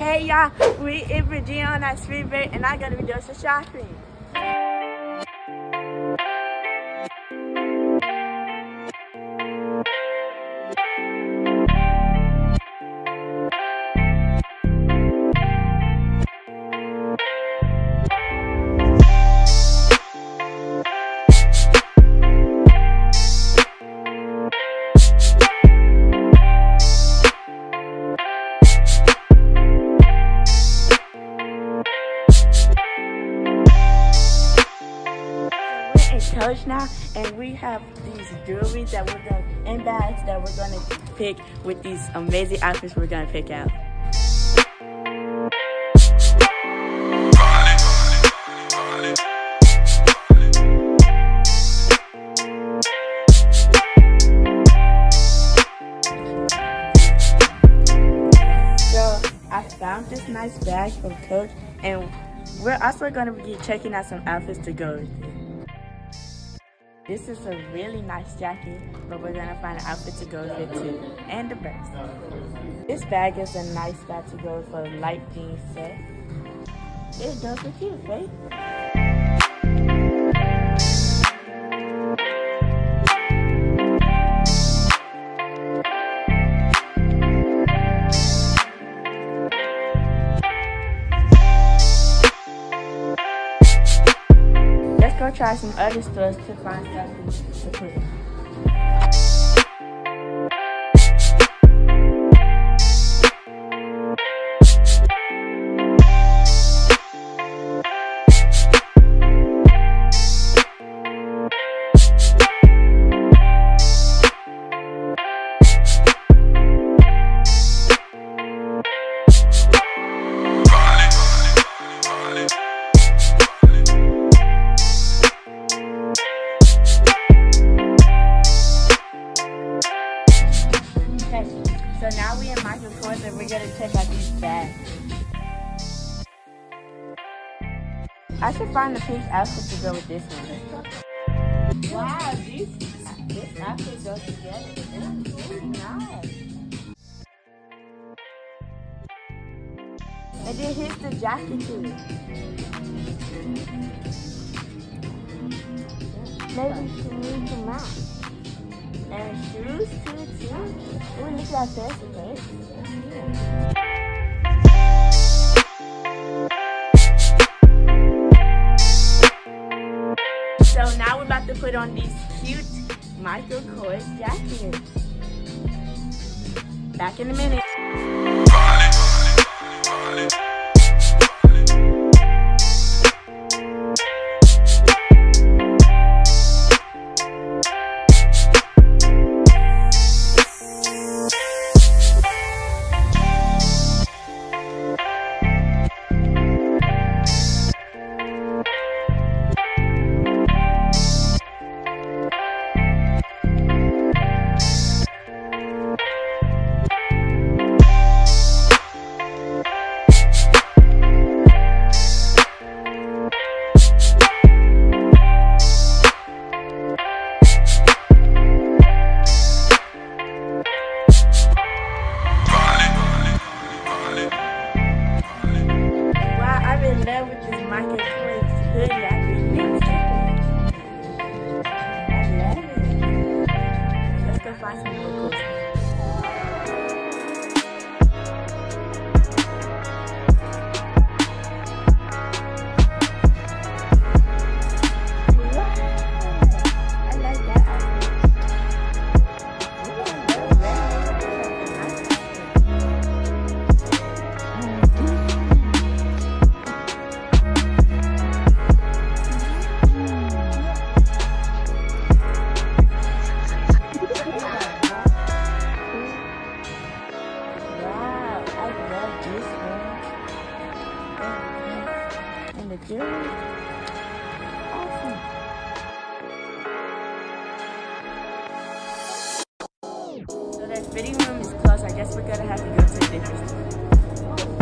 y'all, we in Virginia on our spring break and I gotta be doing some shopping. Coach now, and we have these jewelry that we're gonna and bags that we're gonna pick with these amazing outfits we're gonna pick out. So I found this nice bag from Coach, and we're also gonna be checking out some outfits to go with it. This is a really nice jacket, but we're gonna find an outfit to go with it too, and the best. This bag is a nice bag to go for a light jeans set. It does look cute, right? Let's go try some other stores to find something to put in Michael Kors and we're gonna check out these bags. I should find the pink outfit to go with this one. Wow, these this outfit goes together. It's really nice. And then here's the jacket too. Maybe she needs to match. Shoes too, too. Ooh, look at. So now we're about to put on these cute Michael Kors jackets. Back in a minute. Let's go find some more And the jury, awesome. So that fitting room is closed. I guess we're gonna have to go to a different